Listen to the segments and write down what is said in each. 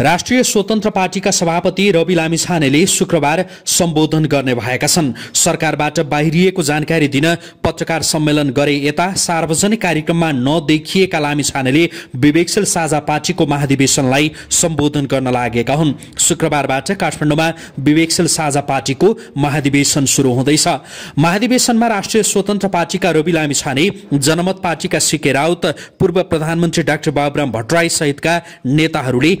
राष्ट्रिय स्वतन्त्र पार्टीका सभापति रवि लामिछानेले शुक्रबार सम्बोधन गर्ने भएका छन्। सरकारबाट बाहिरिएको जानकारी दिन पत्रकार सम्मेलन गरे यता सार्वजनिक कार्यक्रममा नदेखिएका लामिछानेले विवेकशील साझा पार्टीको महाधिवेशनलाई सम्बोधन गर्न लागेका हुन्। शुक्रबारबाट काठमाडौँमा विवेकशील साझा पार्टीको महाधिवेशन शुरू हुँदैछ। महाधिवेशनमा राष्ट्रिय स्वतन्त्र पार्टीका रवि लामिछाने जनमत पार्टीका सिके राउत पूर्व प्रधानमन्त्री डाक्टर बाबुराम भट्टराई सहितका नेताहरूले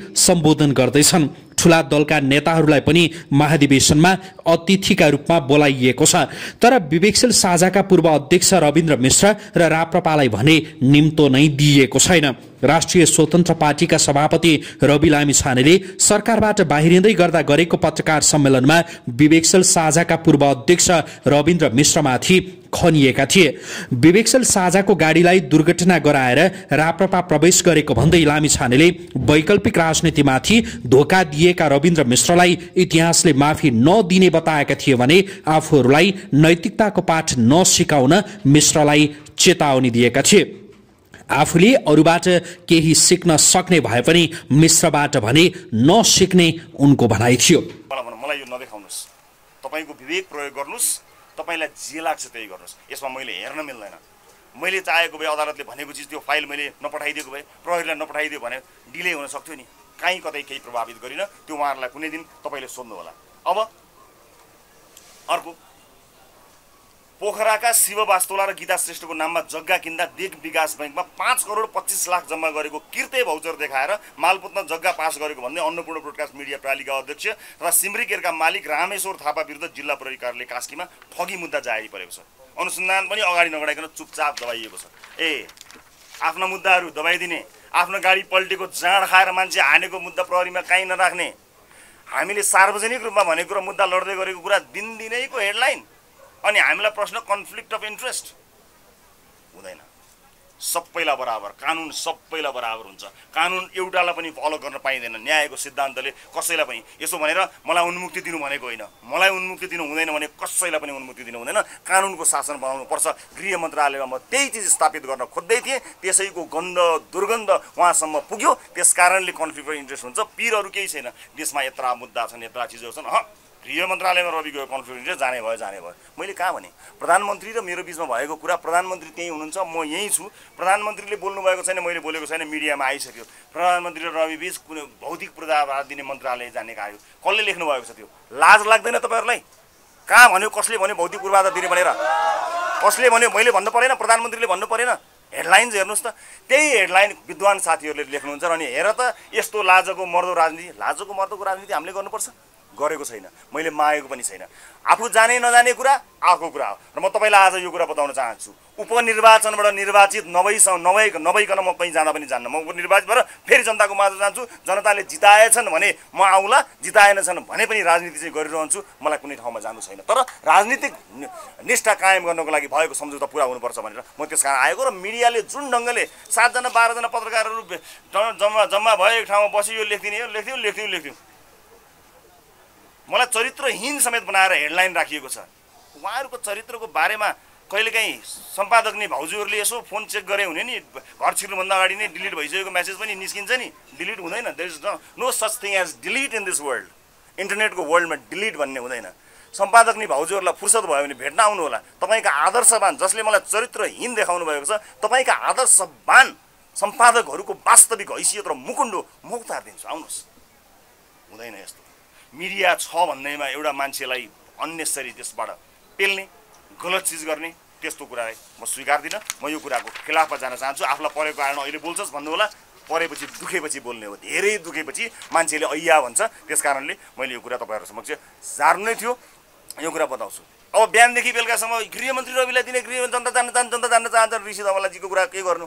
सम्बोधन गर्दैछन्। ठूला दलका नेताहरूलाई पनि महाधिवेशनमा अतिथिका रूपमा बोलाइएको छ। तर विवेकशील साझाका पूर्व अध्यक्ष रविन्द्र मिश्र र राप्रपालाई भने निम्तो नै दिइएको छैन। राष्ट्रिय स्वतन्त्र पार्टीका सभापति रवि लामी छानेले सरकारबाट बाहिरिँदै गर्दा गरेको पत्रकार सम्मेलनमा विवेकशील साझाका पूर्व अध्यक्ष रविन्द्र मिश्रमाथि खनिएका थिए। विवेकशील साझाको गाडीलाई दुर्घटना गराएर राप्रपा प्रवेश गरेको भन्दै लामी छानेले वैकल्पिक राजनीतिमाथि धोका दिएका रविन्द्र मिश्रलाई इतिहासले माफी नदिने बताएका थिए भने आफूहरूलाई नैतिकताको पाठ नसिकाउन मिश्रलाई चेतावनी दिएका थिए। आफूले अरूबाट केही सिक्न सक्ने भए पनि मिश्रबाट भने नसिक्ने उनको भनाइ थियो। मलाई यो नदेखाउनुहोस्। तपाईँको विवेक प्रयोग गर्नुहोस्। तपाईँलाई जे लाग्छ त्यही गर्नुहोस्। यसमा मैले हेर्न मिल्दैन। मैले चाहेको भए अदालतले भनेको चिज त्यो फाइल मैले नपठाइदिएको भए प्रहरीलाई नपठाइदियो भने डिले हुन सक्थ्यो नि। काहीँ कतै केही प्रभावित गरिनँ। त्यो उहाँहरूलाई कुनै दिन तपाईँले सोध्नु होला अब अर्को पोखराका शिव वास्तोला र गीता श्रेष्ठको नाममा जग्गा किन्दा देख विकास ब्याङ्कमा पाँच करोड पच्चिस लाख जम्मा गरेको किर्ते भौचर देखाएर मालपुतमा जग्गा पास गरेको भन्दै अन्नपूर्ण ब्रोडकास्ट मिडिया प्रणालीका अध्यक्ष र सिमरिकेरका मालिक रामेश्वर थापा विरुद्ध जिल्ला प्रहरी कार्यालय कास्कीमा ठगी मुद्दा जारी परेको छ। अनुसन्धान पनि अगाडि नगडाइकन चुपचाप दबाइएको छ। ए आफ्ना मुद्दाहरू दबाइदिने आफ्नो गाडी पल्टेको जाँड खाएर मान्छे हानेको मुद्दा प्रहरीमा काहीँ नराख्ने। हामीले सार्वजनिक रूपमा भनेको र मुद्दा लड्दै गरेको कुरा दिनदिनैको हेडलाइन। अनि हामीलाई प्रश्न कन्फ्लिक्ट अफ इन्ट्रेस्ट हुँदैन। सबैलाई बराबर। कानुन सबैलाई बराबर हुन्छ। कानुन एउटालाई पनि फलो गर्न पाइँदैन। न्यायको सिद्धान्तले कसैलाई पनि यसो भनेर मलाई उन्मुक्ति दिनु भनेको होइन। मलाई उन्मुक्ति दिनु हुँदैन भने कसैलाई पनि उन्मुक्ति दिनु हुँदैन। कानुनको शासन बनाउनु पर्छ गृह मन्त्रालयमा म त्यही चिज स्थापित गर्न खोज्दै थिएँ। त्यसैको गन्ध दुर्गन्ध उहाँसम्म पुग्यो। त्यस कारणले कन्फ्लिक्ट इन्ट्रेस्ट हुन्छ। पिरहरू केही छैन। देशमा यत्रा मुद्दा छन् यत्रा चिजहरू छन्। गृह मन्त्रालयमा रवि गयो कन्फ्लिक्ट जाने भयो जाने भयो। मैले कहाँ भने प्रधानमन्त्री र मेरो बिचमा भएको कुरा प्रधानमन्त्री त्यहीँ हुनुहुन्छ म यहीँ छु। प्रधानमन्त्रीले बोल्नुभएको छैन मैले बोलेको छैन मिडियामा आइसक्यो। प्रधानमन्त्री र रवि बिच कुनै भौतिक पूर्वाधार दिने मन्त्रालय जाने आयो कसले लेख्नु भएको छ त्यो? लाज लाग्दैन तपाईँहरूलाई? कहाँ भन्यो कसले भन्यो भौतिक पूर्वाधार दिने भनेर? कसले भन्यो मैले भन्नु परेन प्रधानमन्त्रीले भन्नु परेन? हेडलाइन्स हेर्नुहोस् त। त्यही हेडलाइन विद्वान साथीहरूले लेख्नुहुन्छ अनि हेर त यस्तो लाजको मर्दो राजनीति लाजको मर्दोको राजनीति हामीले गर्नुपर्छ। गरेको छैन। मैले मागेको पनि छैन। आफू जाने नजाने कुरा आएको कुरा हो। र म तपाईँलाई आज यो कुरा बताउन चाहन्छु। उपनिर्वाचनबाट निर्वाचित नभइसम्म नभइ नभइकन म कहीँ जाँदा पनि जान्न। म उपनिर्वाचित भएर फेरि जनताको माझ जान्छु। जनताले जिताएछन् भने म आउँला। जिताएनछन् भने पनि राजनीति चाहिँ गरिरहन्छु। मलाई कुनै ठाउँमा जानु छैन। तर राजनीतिक निष्ठा कायम गर्नको लागि भएको सम्झौता पुरा हुनुपर्छ भनेर म त्यस कारण आएको र मिडियाले जुन ढङ्गले सातजना बाह्रजना पत्रकारहरू जम्मा जम्मा भयो एक ठाउँमा बस्यो यो लेखिदिने यो लेख्थ्यौँ लेख्थ्यौँ लेख्थ्यौँ मलाई चरित्रहीन समेत बनाएर हेडलाइन राखिएको छ। उहाँहरूको चरित्रको बारेमा कहिलेकाहीँ सम्पादक नि भाउजूहरूले यसो फोन चेक गरे हुने नि घर छिर्नुभन्दा अगाडि नै डिलिट भइसकेको म्यासेज पनि निस्किन्छ नि। डिलिट हुँदैन। There is no such thing as delete in this world इन्टरनेटको वर्ल्डमा डिलिट भन्ने हुँदैन। सम्पादक नि भाउजूहरूलाई फुर्सद भयो भने भेट्न आउनु होला तपाईँका आदर्शवान जसले मलाई चरित्रहीन देखाउनु भएको छ तपाईँका आदर्शवान सम्पादकहरूको वास्तविक हैसियत र मुकुण्डो मुक्तार दिन्छु। आउनुहोस्। हुँदैन यस्तो। मिडिया छ भन्दैमा एउटा मान्छेलाई अन्यसरी त्यसबाट पेल्ने गलत चिज गर्ने त्यस्तो कुरालाई म स्वीकार्दिनँ। म यो कुराको खिलाफमा जान चाहन्छु। आफूलाई परेको कारण अहिले बोल्छस् भन्नु होला परेपछि दुखेपछि बोल्ने हो। धेरै दुखेपछि मान्छेले ऐया भन्छ। त्यस कारणले मैले यो कुरा तपाईँहरू समक्ष जार्नु नै थियो। यो कुरा बताउँछु। अब बिहानदेखि बेलुकासम्म गृहमन्त्री रविलाई दिने गृह जनता जान्न चाहन्छ जनता जान्न चाहन्छ। ऋषि धमलाजीको कुरा के गर्नु?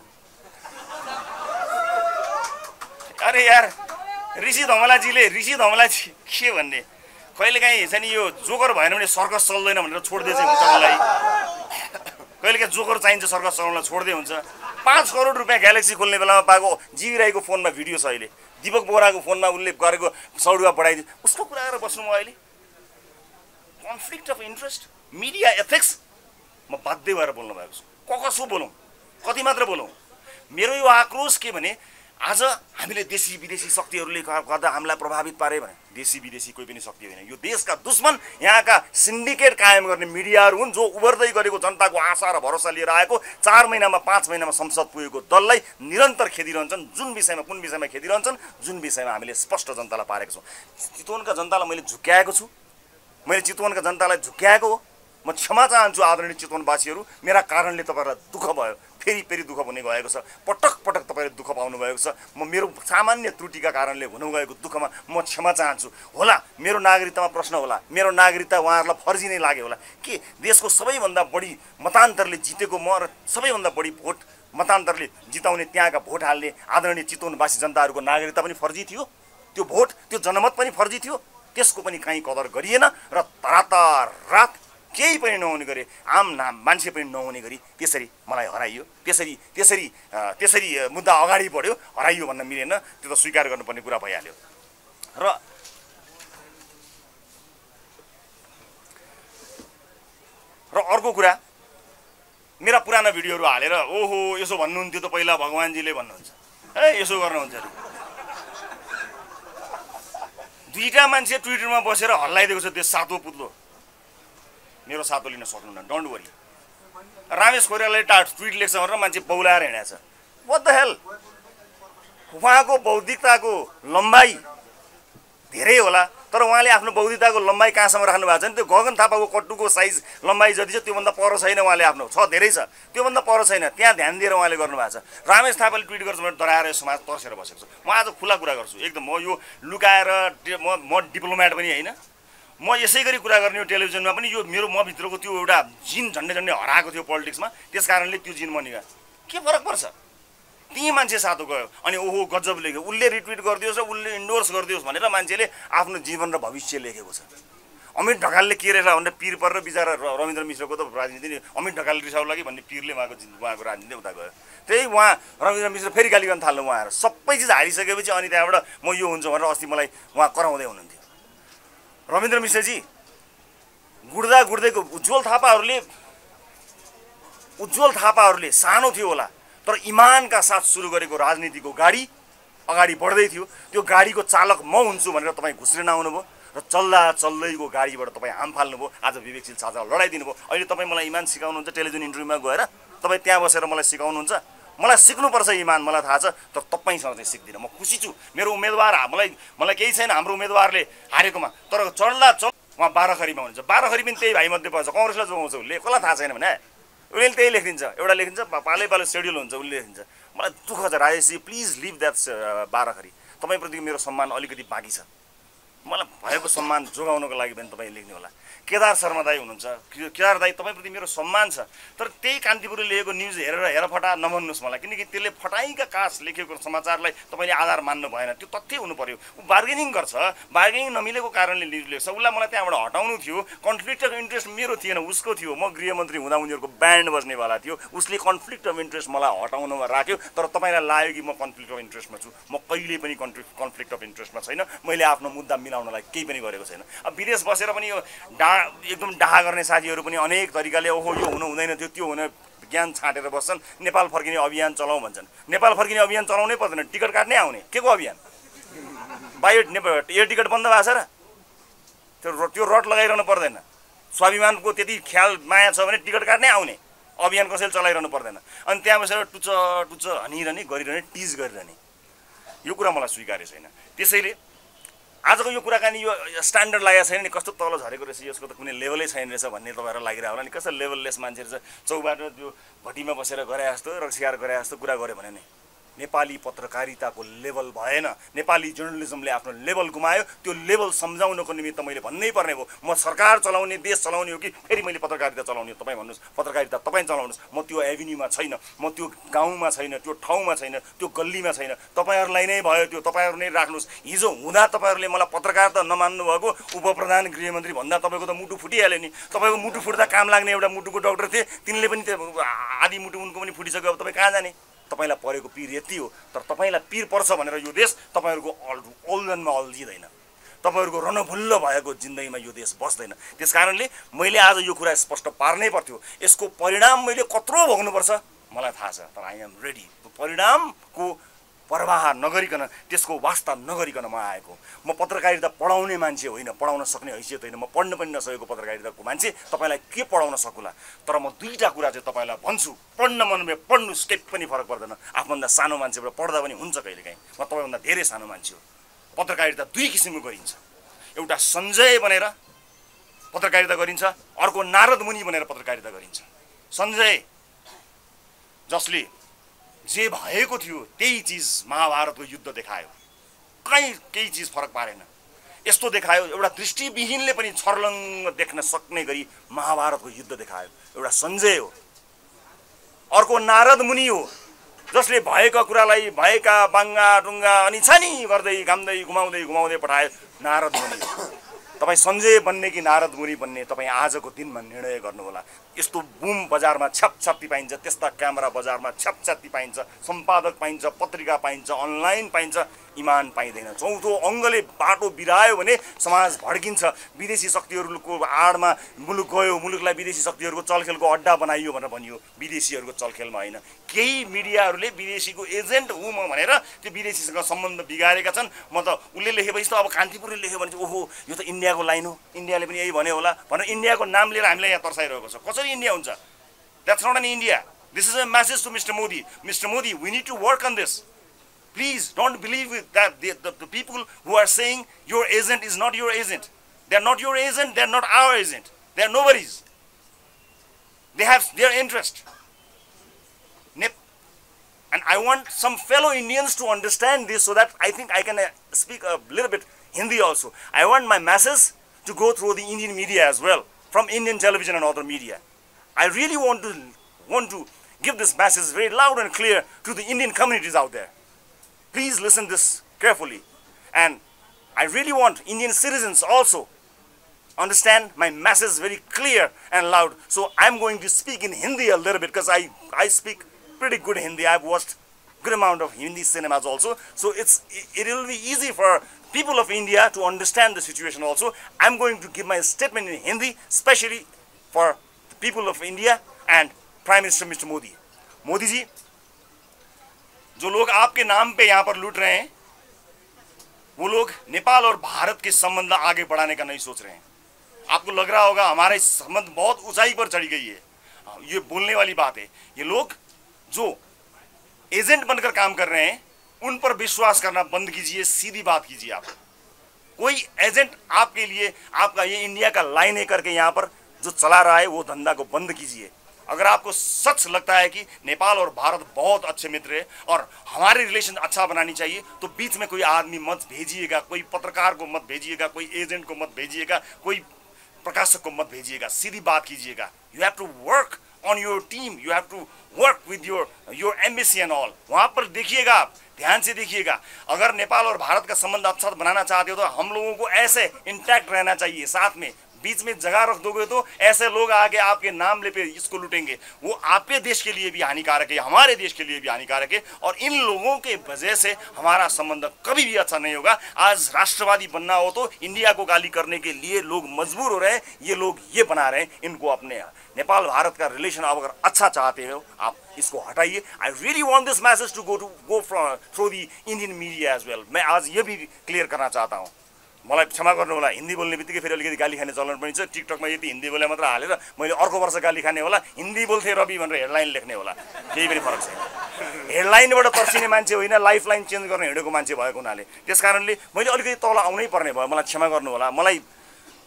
अरे यार ऋषि धमलाजीले ऋषि धमलाजी के भन्ने? कहिलेकाहीँ छ नि यो जोकर भएन भने सर्कस चल्दैन भनेर छोडिदिए चाहिँ हुन्छ मलाई। कहिलेकाहीँ जोकर चाहिन्छ सर्कस चलाउनलाई छोड्दै हुन्छ। पाँच करोड रुपियाँ ग्यालेक्सी खोल्ने बेलामा पाएको जिबी फोनमा भिडियो छ अहिले। दिपक बोराको फोनमा उसले गरेको सौ रुपियाँ बढाइदियो उसको कुरा गरेर बस्नु म अहिले। Conflict of interest media ethics म बाध्य भएर बोल्नु भएको छु। क कसो बोलौँ? कति मात्र बोलौँ? मेरो यो आक्रोश के भने आज हामीले देशी विदेशी शक्तिहरूले गर्दा हामीलाई प्रभावित पारे भने देशी विदेशी कोही पनि शक्ति होइन। यो देशका दुश्मन यहाँका सिन्डिकेट कायम गर्ने मिडियाहरू हुन् जो उभर्दै गरेको जनताको आशा र भरोसा लिएर आएको चार महिनामा पाँच महिनामा संसद पुगेको दललाई निरन्तर खेदिरहन्छन्। जुन विषयमा कुन विषयमा खेदिरहन्छन् जुन विषयमा हामीले स्पष्ट जनतालाई पारेको छौँ। चितवनका जनतालाई मैले झुक्क्याएको छु। मैले चितवनका जनतालाई झुक्क्याएको हो। म क्षमा चाहन्छु आदरणीय चितवनवासीहरू। मेरा कारणले तपाईँहरूलाई दुःख भयो। फेरि फेरि दुःख हुने गएको छ। पटक पटक तपाईँले दुःख पाउनु भएको छ। म मेरो सामान्य त्रुटिका कारणले हुनु गएको दुःखमा म क्षमा चाहन्छु। होला मेरो नागरिकतामा प्रश्न होला। मेरो नागरिकता उहाँहरूलाई फर्जी नै लाग्यो होला। के देशको सबैभन्दा बढी मतान्तरले जितेको म र सबैभन्दा बढी भोट मतान्तरले जिताउने त्यहाँका भोट हाल्ने आदरणीय चितवनवासी जनताहरूको नागरिकता पनि फर्जी थियो। त्यो भोट त्यो जनमत पनि फर्जी थियो। त्यसको पनि काहीँ कदर गरिएन र रात केही पनि नहुने गरी आम नाम मान्छे पनि नहुने गरी त्यसरी मलाई हराइयो। त्यसरी त्यसरी त्यसरी मुद्दा अगाडि बढ्यो हराइयो भन्न मिलेन त्यो त स्वीकार गर्नुपर्ने कुरा भइहाल्यो। र र अर्को कुरा मेरा पुराना भिडियोहरू हालेर ओहो यसो भन्नुहुन्थ्यो त पहिला भगवान्जीले भन्नुहुन्छ। ए यसो गर्नुहुन्छ दुईवटा मान्छे ट्विटरमा बसेर हल्लाइदिएको छ त्यो सातो पुत्लो। मेरो सातो लिन सक्नुहुन्न। डोन्ट वरी रामेश खोरेलले टा ट्विट लेख्छ भनेर मान्छे बौलाएर हिँडेको छ वाट द हेल उहाँको बौद्धिकताको लम्बाइ धेरै होला तर उहाँले आफ्नो बौद्धिकताको लम्बाइ कहाँसम्म राख्नु भएको छ नि त्यो गगन थापाको कट्टुको साइज लम्बाइ जति छ त्योभन्दा पर छैन उहाँले आफ्नो। छ धेरै छ। त्योभन्दा पर छैन। त्यहाँ ध्यान दिएर उहाँले गर्नुभएको छ। रामेश थापाले ट्विट गर्छ भने डराएर समाज तर्सेर बसेको छ। म आज खुला कुरा गर्छु। एकदम म यो लुकाएर म म डिप्लोमेट पनि होइन। म यसै गरी कुरा गर्ने हो टेलिभिजनमा पनि यो मेरो मभित्रको त्यो एउटा जिन झन्डै झन्डै हराएको थियो पोलिटिक्समा त्यस कारणले त्यो जिन मनिगा के फरक पर्छ? ती मान्छे सातो गयो अनि ओहो गजब लेख्यो। उसले रिट्विट गरिदियोस् र उसले इन्डोर्स गरिदियोस् भनेर मान्छेले आफ्नो जीवन र भविष्य लेखेको छ। अमित ढकालले के रहेछ भने पिर परेर बिचरा रविन्द्र मिश्रको त राजनीति अमित ढकालले रिसाउ लागि भन्ने पिरले उहाँको उहाँको राजनीति उता गयो। त्यही उहाँ रविन्द्र मिश्र फेरि गाली गर्न थाल्नु उहाँहरू। सबै चिज हारिसकेपछि अनि त्यहाँबाट म यो हुन्छ भनेर अस्ति मलाई उहाँ कराउँदै हुनुहुन्थ्यो। रविन्द्र मिश्रजी गुड्दा गुड्दैको उज्जवल थापाहरूले उज्जवल थापाहरूले सानो थियो होला तर इमानका साथ सुरु गरेको राजनीतिको गाडी अगाडि बढ्दै थियो। त्यो गाडीको चालक म हुन्छु भनेर तपाईँ घुस्रेन आउनुभयो र चल्दा चल्दैको गाडीबाट तपाईँ हाम फाल्नुभयो। आज विवेकशील साझा लडाइदिनु भयो अहिले तपाईँ मलाई इमान सिकाउनुहुन्छ टेलिभिजन इन्टरभ्यूमा गएर तपाईँ त्यहाँ बसेर मलाई सिकाउनुहुन्छ। मलाई सिक्नुपर्छ इमान मलाई थाहा छ तर तपाईँसँग चाहिँ सिक्दिनँ। म खुसी छु। मेरो उम्मेदवार मलाई मलाई केही छैन हाम्रो उम्मेदवारले हारेकोमा। तर चढ्ला चढ उहाँ बाह्रखरीमा हुनुहुन्छ। बाह्रखरी पनि त्यही भाइमध्ये पर्छ। कङ्ग्रेसलाई जोगाउँछ उसले। कसलाई थाहा छैन भने उसले त्यही लेखिदिन्छ। एउटा लेखिन्छ पालै पालो सेड्युल हुन्छ उसले लेखिन्छ मलाई दुःख छ। राजेशजी प्लिज लिभ द्याट बाह्रखरी। तपाईँप्रति मेरो सम्मान अलिकति बाँकी छ। मलाई भएको सम्मान जोगाउनको लागि पनि तपाईँ लेख्ने होला। केदार शर्मा दाई हुनुहुन्छ। केदार दाई तपाईँप्रति मेरो सम्मान छ। तर त्यही कान्तिपुरले लेखेको न्युज हेरेर हेर फटा नभन्नुहोस् मलाई किनकि त्यसले फटाइका कास लेखेको समाचारलाई तपाईँले आधार मान्नु भएन। त्यो तथ्य हुनु पऱ्यो ऊ बार्गेनिङ गर्छ। बार्गेनिङ नमिलेको कारणले न्युज लेख्छ। उसलाई मलाई त्यहाँबाट हटाउनु थियो। कन्फ्लिक्ट अफ इन्ट्रेस्ट मेरो थिएन उसको थियो। म गृहमन्त्री हुँदा उनीहरूको ब्यान्ड बस्नेवाला थियो। उसले कन्फ्लिक्ट अफ इन्ट्रेस्ट मलाई हटाउनुमा राख्यो। तर तपाईँलाई लाग्यो कि म कन्फ्लिक्ट अफ इन्ट्रेस्टमा छु। म कहिले पनि कन्फ्लिक्ट अफ इन्ट्रेस्टमा छैन। मैले आफ्नो मुद्दा मिलाउनलाई केही पनि गरेको छैन। अब विदेश बसेर पनि यो डा एकदम डाहा गर्ने साथीहरू पनि अनेक तरिकाले ओहो यो हुनु हुँदैन थियो त्यो हुने ज्ञान छाँटेर बस्छन्। नेपाल फर्किने अभियान चलाउँ भन्छन्। नेपाल फर्किने अभियान चलाउनै पर्दैन। टिकट काट्नै आउने। के को अभियान? बायो एयर टिकट बन्द भएको छ र। त्यो त्यो रट लगाइरहनु पर्दैन। स्वाभिमानको त्यति ख्याल माया छ भने टिकट काट्नै आउने। अभियान कसैले चलाइरहनु पर्दैन। अनि त्यहाँ बसेर टुच्च टुच्च हनिरहने गरिरहने टिज गरिरहने। यो कुरा मलाई स्वीकार्य छैन। त्यसैले आजको यो कुराकानी यो स्ट्यान्डर्ड लागेको छैन नि कस्तो तल झरेको रहेछ यसको त कुनै लेभलै छैन रहेछ भन्ने तपाईँहरू लागिरहेको होला नि। कस्तो लेभललेस मान्छे रहेछ चौबाट त्यो भट्टीमा बसेर गरे जस्तो र सिकार गरे जस्तो कुरा गऱ्यो भने नि। नेपाली पत्रकारिताको लेभल भएन। नेपाली जर्नलिजमले आफ्नो लेभल गुमायो। त्यो लेभल सम्झाउनको निमित्त मैले भन्नै पर्ने हो। म सरकार चलाउने देश चलाउने हो कि फेरि मैले पत्रकारिता चलाउने हो? तपाईँ भन्नुहोस्। पत्रकारिता तपाईँ चलाउनुहोस्। म त्यो एभिन्यूमा छैन। म त्यो गाउँमा छैन त्यो ठाउँमा छैन त्यो गल्लीमा छैन। तपाईँहरूलाई नै भयो त्यो। तपाईँहरू नै राख्नुहोस्। हिजो हुँदा तपाईँहरूले मलाई पत्रकारिता नमान्नु भएको उप प्रधान गृहमन्त्री भन्दा तपाईँको त मुटु फुटिहाल्यो नि। तपाईँको मुटु फुट्दा काम लाग्ने एउटा मुटुको डक्टर थिए। तिनले पनि आधी मुटु उनको पनि फुटिसक्यो। अब तपाईँ कहाँ जाने? तपाईँलाई परेको पिर यति हो तर तपाईँलाई पिर पर्छ भनेर यो देश तपाईँहरूको अल ओल्जनमा अल्झिँदैन। तपाईँहरूको रणभुल्ल भएको जिन्दगीमा यो देश बस्दैन। त्यस कारणले मैले आज यो कुरा स्पष्ट पार्नै पर्थ्यो। यसको परिणाम मैले कत्रो भोग्नुपर्छ मलाई थाहा छ तर आई एम रेडी परिणामको प्रवाह नगरिकन त्यसको वास्ता नगरिकन म आएको म पत्रकारिता पढाउने मान्छे होइन पढाउन सक्ने हैसियत होइन। म पढ्न पनि नसकेको पत्रकारिताको मान्छे तपाईँलाई के पढाउन सकुला? तर म दुईवटा कुरा चाहिँ तपाईँलाई भन्छु। पढ्न मन पढ्नु स्टेप पनि फरक पर्दैन। आफूभन्दा सानो मान्छेबाट पढ्दा पनि हुन्छ कहिलेकाहीँ। म तपाईँभन्दा धेरै सानो मान्छे हो। पत्रकारिता दुई किसिमको गरिन्छ। एउटा सञ्जय बनेर पत्रकारिता गरिन्छ अर्को नारद मुनि बनेर पत्रकारिता गरिन्छ। सञ्जय जसले जे भएको थियो त्यही चिज महाभारतको युद्ध देखायो। कहीँ केही चिज फरक पारेन। यस्तो देखायो एउटा दृष्टिविहीनले पनि छर्लङ्ग देख्न सक्ने गरी महाभारतको युद्ध देखायो। एउटा सञ्जय हो। अर्को नारद मुनि हो जसले भएका कुरालाई भएका बाङ्गा डुङ्गा अनि छानी गर्दै घाम्दै घुमाउँदै घुमाउँदै पठायो। नारद मुनि तपाईँ सञ्जय बन्ने कि नारद मुनि बन्ने तपाईँ आजको दिनमा निर्णय गर्नुहोला। यस्तो बुम बजारमा छ्यापछ्याप्ती पाइन्छ त्यस्ता क्यामेरा बजारमा छ्यापछ्याप्ती पाइन्छ सम्पादक पाइन्छ पत्रिका पाइन्छ अनलाइन पाइन्छ। इमान पाइँदैन। चौथो अङ्गले बाटो बिरायो भने समाज भड्किन्छ। विदेशी शक्तिहरूको आडमा मुलुक गयो मुलुकलाई विदेशी शक्तिहरूको चलखेलको अड्डा बनाइयो भनेर भनियो। विदेशीहरूको चलखेलमा होइन। केही मिडियाहरूले विदेशीको एजेन्ट हुँ म भनेर त्यो विदेशीसँग सम्बन्ध बिगारेका छन्। म त उसले लेखेपछि त अब कान्तिपुरले लेख्यो भने चाहिँ ओहो यो त इन्डियाको लाइन हो। इन्डियाले पनि यही भन्यो होला। भनेर इन्डियाको नाम लिएर हामीलाई यहाँ तर्साइरहेको छ। कसरी इन्डिया हुन्छ? That's not an India this is a message to mister Modi mister Modi we need to work on this Please don't believe that the, the, the, people who are saying your agent is not your agent. They're not your agent, they're not our agent. They're nobody's. They have their interest. And I want some fellow Indians to understand this so that I think I can uh, speak a little bit Hindi also. I want my masses to go through the Indian media as well, from Indian television and other media. I really want to want to give this message very loud and clear to the Indian communities out there. Please listen this carefully. And I really want Indian citizens also understand my message very clear and loud. So I'm going to speak in Hindi a little bit because I, I speak pretty good Hindi. I've watched good amount of Hindi cinemas also. So it's it will be easy for people of India to understand the situation also. I'm going to give my statement in Hindi, especially for the people of India and Prime Minister Mr. Modi. Modi ji, जो लोग आपके नाम pay यहाँ पर लूट रहे हैं, वो लोग नेपाल और भारत के संबंध आगे बढ़ाने का नहीं सोच रहे हैं। आपको लग रहा होगा हमारे संबंध बहुत ऊंचाई पर चढ़ी गई है। ये बोलने वाली बात है। ये लोग जो एजेंट बनकर काम कर रहे हैं, उन पर विश्वास करना बंद कीजिए, सीधी बात कीजिए आप। कोई एजेंट आपके लिए, आपका ये इंडिया का लाइन है करके यहाँ पर जो चला रहा है, वो धंधा को बंद कीजिए। अगर आपको सच लगता है कि नेपाल और भारत बहुत अच्छे मित्र है और हमारे रिलेशन अच्छा बनानी चाहिए तो बीच में कोई आदमी मत भेजिएगा, कोई पत्रकार को मत भेजिएगा, कोई एजेंट को मत भेजिएगा, कोई प्रकाशक को मत भेजिएगा, सीधी बात कीजिएगा। You have to work on your team you have to work with your your embassy and all वहाँ पर देखिएगा आप, ध्यान से देखिएगा। अगर नेपाल और भारत का संबंध अच्छा बनाना चाहते हो तो हम लोगों को ऐसे इंटैक्ट रहना चाहिए, साथ में। बीच में जगह रख दोगे तो ऐसे लोग आगे आपके नाम ले पे इसको लुटेंगे। वो आपके देश के लिए भी हानिकारक है हमारे देश के लिए भी हानिकारक है और इन लोगों के वजह से हमारा संबंध कभी भी अच्छा नहीं होगा। आज राष्ट्रवादी बनना हो तो इंडिया को गाली करने के लिए लोग मजबूर हो रहे हैं, ये लोग ये बना रहे हैं, इनको अपने नेपाल भारत का रिलेशन आप अगर अच्छा चाहते हो, आप इसको हटाइए। I really want this message to go to go from through the Indian media as well मैं आज ये भी क्लियर करना चाहता हूँ। मलाई क्षमा गर्नु होला हिन्दी बोल्ने बित्तिकै फेरि अलिकति गाली खाने चलन पनि छ। टिकटकमा यति हिन्दी बोले मात्र हालेर मैले अर्को वर्ष गाली खाने होला हिन्दी बोल्थेँ रवि भनेर हेडलाइन लेख्ने होला। केही पनि फरक छैन। हेडलाइनबाट तर्सिने मान्छे होइन लाइफ लाइन चेन्ज गर्न हिँडेको मान्छे भएको हुनाले। त्यस कारणले मैले अलिकति तल आउनै पर्ने भयो। मलाई क्षमा गर्नु होला मलाई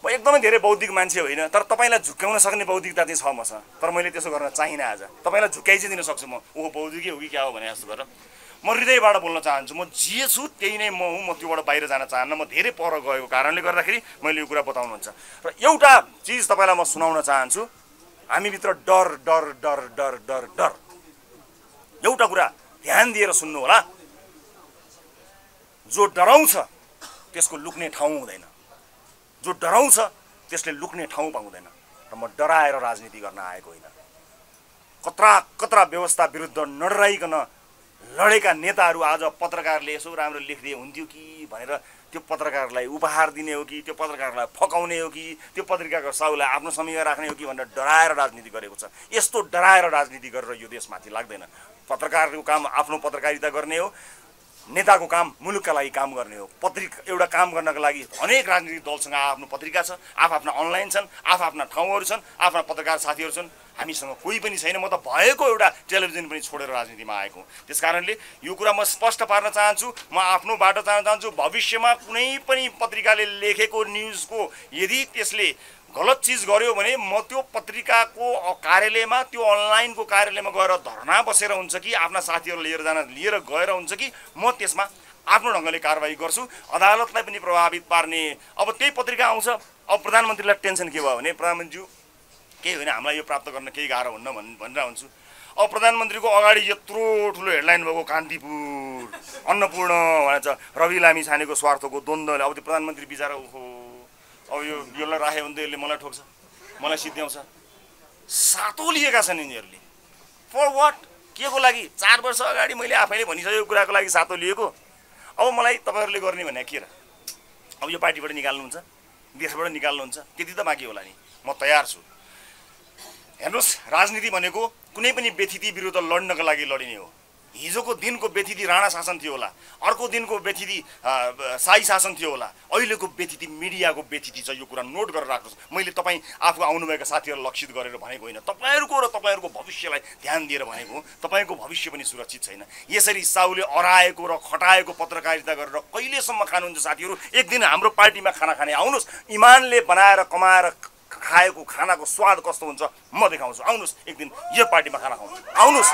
म एकदमै धेरै बौद्धिक मान्छे होइन तर तपाईँलाई झुक्काउन सक्ने बौद्धिकता चाहिँ छ मसँग। तर मैले त्यसो गर्न चाहिनँ आज। तपाईँलाई झुक्काइ चाहिँ दिन सक्छु म। ऊ बौद्धिकै हो कि क्या हो भने जस्तो गरेर म हृदयबाट बोल्न चाहन्छु म जे छु त्यही नै म हुँ म त्योबाट बाहिर जान चाहन्न म धेरै पर गएको कारणले गर्दाखेरि मैले यो कुरा बताउनुहुन्छ। र एउटा चिज तपाईँलाई म सुनाउन चाहन्छु हामीभित्र डर डर डर डर डर डर। एउटा कुरा ध्यान दिएर सुन्नु होला जो डराउँछ त्यसको लुक्ने ठाउँ हुँदैन। जो डराउँछ त्यसले लुक्ने ठाउँ पाउँदैन। र म डराएर राजनीति गर्न आएको होइन। कत्रा कत्रा व्यवस्था विरुद्ध नडराइकन लडेका नेताहरू आज पत्रकारले यसो राम्रो लेखिदिए हुन्थ्यो कि भनेर त्यो पत्रकारलाई उपहार दिने हो कि त्यो पत्रकारलाई फकाउने हो कि त्यो पत्रिकाको साउलाई आफ्नो समयमा राख्ने हो कि भनेर डराएर राजनीति गरेको छ। यस्तो डराएर राजनीति गरेर यो देशमाथि लाग्दैन। पत्रकारको काम आफ्नो पत्रकारिता गर्ने हो। नेताको काम मुलुकका लागि काम गर्ने हो। पत्रिका एउटा काम गर्नको लागि अनेक राजनीतिक दलसँग आफ्नो पत्रिका छ आफ्ना अनलाइन छन् आफ्ना ठाउँहरू छन् आफ्ना पत्रकार साथीहरू छन्। हामीसँग कोही पनि छैन। म त भएको एउटा टेलिभिजन पनि छोडेर राजनीतिमा आएको त्यस कारणले यो कुरा म स्पष्ट पार्न चाहन्छु म आफ्नो बाटो जान चाहन्छु। भविष्यमा कुनै पनि पत्रिकाले लेखेको न्युजको यदि त्यसले गलत चिज गर्यो भने म त्यो पत्रिकाको कार्यालयमा त्यो अनलाइनको कार्यालयमा गएर धरना बसेर हुन्छ कि आफ्ना साथीहरू लिएर जान लिएर गएर हुन्छ कि म त्यसमा आफ्नो ढङ्गले कारवाही गर्छु। अदालतलाई पनि प्रभावित पार्ने अब त्यही पत्रिका आउँछ। अब प्रधानमन्त्रीलाई टेन्सन के भयो भने प्रधानमन्त्रीज्यू केही होइन हामीलाई यो प्राप्त गर्न केही गाह्रो हुन्न भन् भनेर हुन्छु। अब प्रधानमन्त्रीको अगाडि यत्रो ठुलो हेडलाइन भएको कान्तिपुर अन्नपूर्ण भनेर रवि लामी छानेको स्वार्थको द्वन्द्वले। अब त्यो प्रधानमन्त्री बिचरा यसलाई राख्यो भने त यसले मलाई ठोक्छ मलाई सिद्ध्याउँछ। सातो लिएका छन् यिनीहरूले। फर वाट के को लागि? चार वर्ष अगाडि मैले आफैले भनिसकेको कुराको लागि सातो लिएको। अब मलाई तपाईँहरूले गर्ने भने के र? अब यो पार्टीबाट निकाल्नुहुन्छ देशबाट निकाल्नुहुन्छ त्यति त बाँकी होला नि। म तयार छु। हेर्नुहोस् राजनीति भनेको कुनै पनि व्यथिति विरुद्ध लड्नको लागि लडिने हो। हिजोको दिनको व्यथिति राणा शासन थियो होला। अर्को दिनको व्यथिति साई शासन थियो होला। अहिलेको व्यथिति मिडियाको व्यथिति छ यो कुरा नोट गरेर राख्नुहोस्। मैले तपाईँ आफू आउनुभएका साथीहरूलाई लक्षित गरेर भनेको होइन। तपाईँहरूको र तपाईँहरूको भविष्यलाई ध्यान दिएर भनेको तपाईँको भविष्य पनि सुरक्षित छैन। यसरी साउले अराएको र खटाएको पत्रकारिता गरेर कहिलेसम्म खानुहुन्छ साथीहरू? एक दिन हाम्रो पार्टीमा खाना खाने। आउनुहोस्। इमानले बनाएर कमाएर खाएको खानाको स्वाद कस्तो हुन्छ म देखाउँछु। आउनुहोस् एक दिन यो पार्टीमा खाना खाउँ। आउनुहोस्।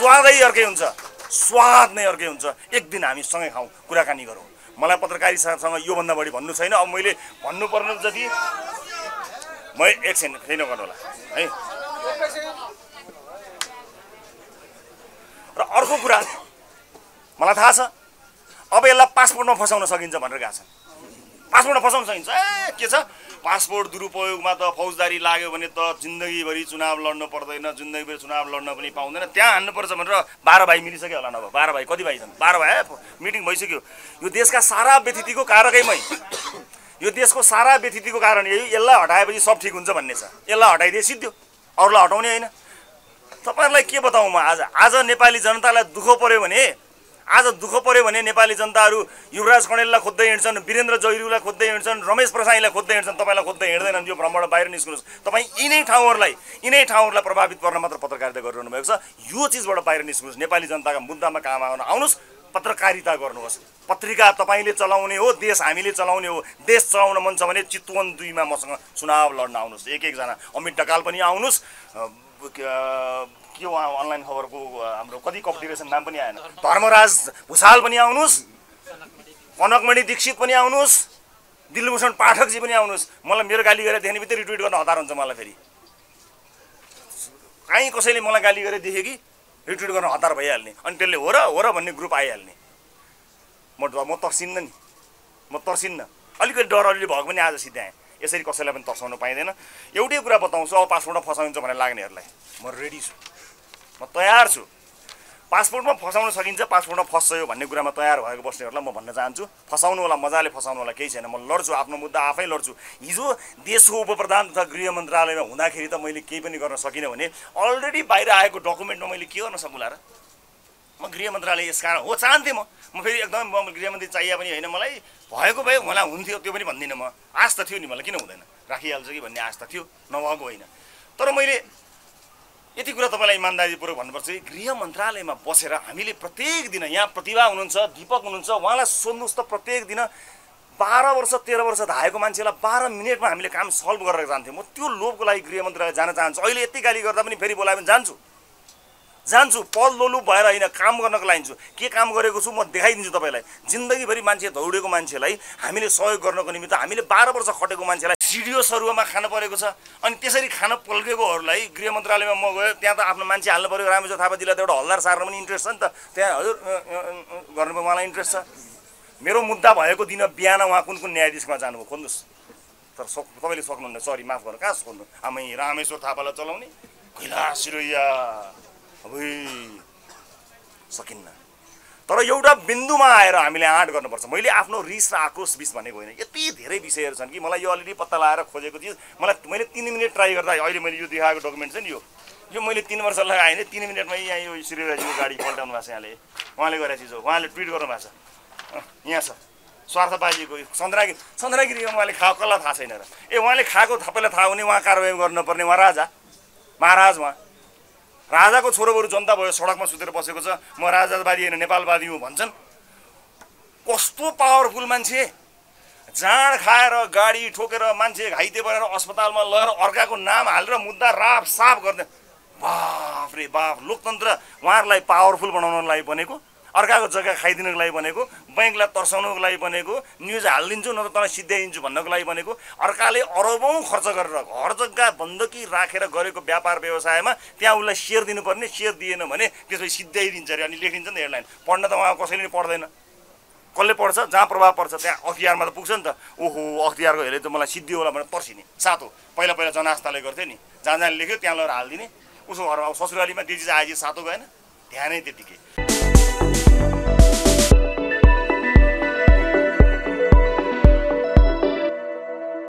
स्वादै अर्कै हुन्छ। स्वाद नै अर्कै हुन्छ। एक दिन हामी सँगै खाउँ कुराकानी गरौँ। मलाई पत्रकारितासँग योभन्दा बढी भन्नु छैन। अब मैले भन्नुपर्ने जति म एकछिन फेरि नगर्नु होला है? र अर्को कुरा मलाई थाहा छ। अब यसलाई पासपोर्टमा फसाउन सकिन्छ भनेर गएको छ? पासपोर्टमा फसाउन सकिन्छ। ए के छ? पासपोर्ट दुरुपयोगमा त फौजदारी लाग्यो भने त जिन्दगीभरि चुनाव लड्नु पर्दैन जिन्दगीभरि चुनाव लड्न पनि पाउँदैन। त्यहाँ हान्नुपर्छ भनेर बाह्र भाइ मिलिसक्यो होला नभए। बाह्र भाइ कति भाइ छन्? बाह्र भाइ मिटिङ भइसक्यो। यो देशका सारा व्यतिथिको कारकैमै यो देशको सारा व्यतिथिको कारण यही यसलाई हटाएपछि सब ठिक हुन्छ भन्ने छ। यसलाई हटाइदिए सिद्धो अरूलाई हटाउने होइन। तपाईँहरूलाई के बताउँ म आज? आज नेपाली जनतालाई दुःख पऱ्यो भने आज दुःख पऱ्यो भने नेपाली जनताहरू युवराज कणेललाई खोज्दै हिँड्छन् वीरेन्द्र जैरूलाई खोज्दै हिँड्छन् रमेश प्रसाईलाई खोज्दै हिँड्छन् तपाईँलाई खोज्दै हिँड्दैनन् यो भ्रमण बाहिर निस्कनुहोस्। तपाईँ यिनै ठाउँहरूलाई यिनै ठाउँहरूलाई प्रभावित गर्न मात्र पत्रकारिता गरिरहनु भएको छ। यो चिजबाट बाहिर निस्कनुहोस्। नेपाली जनताका मुद्दामा काम आउन आउनुहोस् पत्रकारिता गर्नुहोस्। पत्रिका तपाईँले चलाउने हो देश हामीले चलाउने हो। देश चलाउन मन छ भने चितवन दुईमा मसँग चुनाव लड्न आउनुहोस्। एक एकजना अमित ढकाल पनि आउनुहोस्। के उहाँ अनलाइन खबरको हाम्रो कति कम्पिटिसन नाम पनि आएन। धर्मराज भुषाल पनि आउनुहोस् कनकमणि दीक्षित पनि आउनुहोस् दिलभूषण पाठकजी पनि आउनुहोस्। मलाई मेरो गाली गरेर देख्ने बित्तिकै रिट्विट गर्न हतार हुन्छ मलाई फेरि। काहीँ कसैले मलाई गाली गरेर देख्यो कि रिट्विट गर्न हतार भइहाल्ने। अनि त्यसले हो र हो र भन्ने ग्रुप आइहाल्ने। म म तर्सिन्न नि। म तर्सिन्न। अलिकति डर अलिअलि भएको पनि आज सिद्ध्याएँ यसरी कसैलाई पनि तर्साउनु पाइँदैन। एउटै कुरा बताउँछु अब पासपोर्टमा फसाइन्छ भनेर लाग्नेहरूलाई म रेडी छु। म तयार छु। पासपोर्टमा फसाउन सकिन्छ पासपोर्टमा फस्छ भन्ने कुरामा तयार भएको बस्नेहरूलाई म भन्न चाहन्छु। फसाउनु होला मजाले फसाउनु होला केही छैन। म लड्छु आफ्नो मुद्दा आफै लड्छु। हिजो देशको उप प्रधान तथा गृह मन्त्रालयमा हुँदाखेरि त मैले केही पनि गर्न सकिनँ भने अलरेडी बाहिर आएको डकुमेन्टमा मैले के गर्न सकुला र? म गृह मन्त्रालय यस कारण हो चाहन्थेँ म। म फेरि एकदम गृहमन्त्री चाहिए पनि होइन मलाई। भएको भए मलाई हुन्थ्यो त्यो पनि भन्दिनँ म। त थियो नि मलाई किन हुँदैन? राखिहाल्छ कि भन्ने त थियो नभएको होइन। तर मैले यति कुरा तपाईँलाई इमान्दारीपूर्वक भन्नुपर्छ गृह मन्त्रालयमा बसेर हामीले प्रत्येक दिन यहाँ प्रतिभा हुनुहुन्छ दिपक हुनुहुन्छ उहाँलाई सोध्नुहोस् त प्रत्येक दिन बाह्र वर्ष तेह्र वर्ष धाएको मान्छेलाई बाह्र मिनटमा हामीले काम सल्भ गरेर जान्थ्यौँ। म त्यो लोभको लागि गृह मन्त्रालय जान चाहन्छु। अहिले यति गाली गर्दा पनि फेरि बोलायो भने जान्छु। जान्छु पल लोलु भएर होइन काम गर्नको लागि छु के काम गरेको छु म देखाइदिन्छु तपाईँलाई। जिन्दगीभरि मान्छे दौडेको मान्छेलाई हामीले सहयोग गर्नको निमित्त हामीले बाह्र वर्ष खटेको मान्छेलाई सिडिओ सरुवामा खानु परेको छ। अनि त्यसरी खान पल्केकोहरूलाई गृह मन्त्रालयमा म गयो। त्यहाँ त आफ्नो मान्छे हाल्नु पऱ्यो। रामेश्वर थापा जिल्ला त एउटा हल्दार सार्न पनि इन्ट्रेस्ट छ नि त। त्यहाँ हजुर गर्नु मलाई इन्ट्रेस्ट छ। मेरो मुद्दा भएको दिन बिहान उहाँ कुन कुन न्यायाधीशमा जानुभयो खोज्नुहोस् तर सक तपाईँले सक्नुहुन्न। सरी माफ गर्नु कहाँ खोज्नु आमै रामेश्वर थापालाई चलाउने कैलाश सिरोया अब सकिन्न। तर एउटा बिन्दुमा आएर हामीले आँट गर्नुपर्छ। मैले आफ्नो रिस र आक्रोश बिच भनेको होइन। यति धेरै विषयहरू छन् कि मलाई यो अलरेडी पत्ता लगाएर खोजेको चिज मलाई मैले तिन मिनट ट्राई गर्दा अहिले मैले यो देखाएको डकुमेन्ट छ नि यो। यो मैले तिन वर्ष लगाएँ भने तिन मिनटमै यहाँ यो श्रीराजीको गाडी पल्टाउनु भएको छ यहाँले। उहाँले गरेको चिज हो। उहाँले ट्विट गर्नुभएको छ। अँ, यहाँ छ। स्वार्थबाजीको चन्द्रागिरी चन्द्रागिरीको उहाँले खाएको कसलाई थाहा छैन र? ए उहाँले खाएको सबैलाई थाहा हुने उहाँ कारवाही गर्नुपर्ने। उहाँ राजा। महाराज उहाँ। राजाको छोरोबरु जनता भयो सडकमा सुतेर बसेको छ। म राजावादी होइन नेपालवादी हुँ भन्छन्। कस्तो पावरफुल मान्छे। जाँड खाएर गाडी ठोकेर मान्छे घाइते बनाएर अस्पतालमा लगेर अर्काको नाम हालेर मुद्दा राफ साफ गर्ने बाफ रे बाफ लोकतन्त्र उहाँहरूलाई पावरफुल बनाउनको लागि बनेको। अर्काको जग्गा खाइदिनुको लागि बनेको बैङ्कलाई तर्साउनुको लागि बनेको न्युज हालिदिन्छु न त तँलाई सिद्ध्याइदिन्छु भन्नको लागि बनेको अर्काले अरबौँ खर्च गरेर घर जग्गा बन्दकी राखेर गरेको व्यापार व्यवसायमा त्यहाँ उसलाई सेयर दिनुपर्ने सेयर दिएन भने त्यसपछि सिद्ध्याइदिन्छ अरे अनि लेखिदिन्छ नि हेडलाइन। पढ्न त उहाँ कसैले नि पढ्दैन। कसले पढ्छ? जहाँ प्रभाव पर्छ त्यहाँ अख्तियारमा त पुग्छ नि त। ओहो अख्तियारको हेरे त मलाई सिद्धि होला भनेर तर्सिने। सातो पहिला पहिला जनआस्थाले गर्थ्यो नि। जहाँ जहाँ लेख्यो त्यहाँ लगेर हालिदिने। उसो घरमा ससुरालीमा दिदी आएपछि सातो गएन ध्यानै त्यतिकै